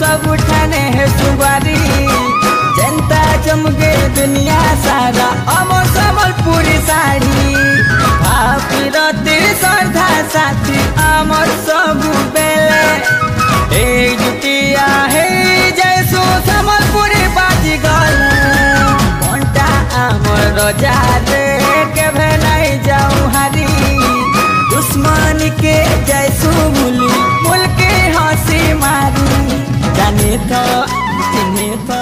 सब उठाने है सुबारी जनता चमके दुनिया सारा अमर समलपुरी साड़ी भापी रति श्रद्धा साथी, अमर सब बेले एकजुटिया हे, जैसो समलपुरी बाजी गले। घंटा अमर रजा रे के भेलाई जाऊँ हरी दुश्मन के जैसो मुली Tinita, Tinita.